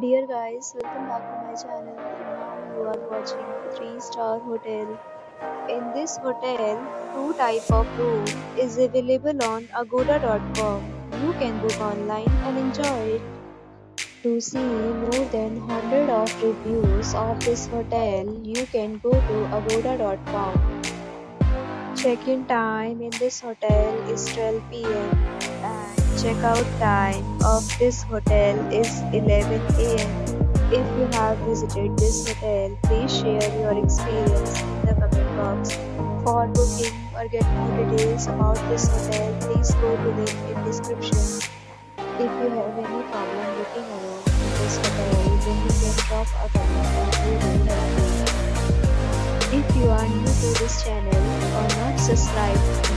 Dear guys, welcome back to my channel and now you are watching 3 star hotel. In this hotel, two type of room is available on agoda.com. You can book online and enjoy it. To see more than 100 of reviews of this hotel, you can go to agoda.com. Check-in time in this hotel is 12 pm check-out time of this hotel is 11 am. If you have visited this hotel, please share your experience in the comment box. For booking or get more details about this hotel, please go to link in description. If you have any problem booking a room in this hotel, then you can drop a comment and we will help you. If you are new to this channel or not subscribed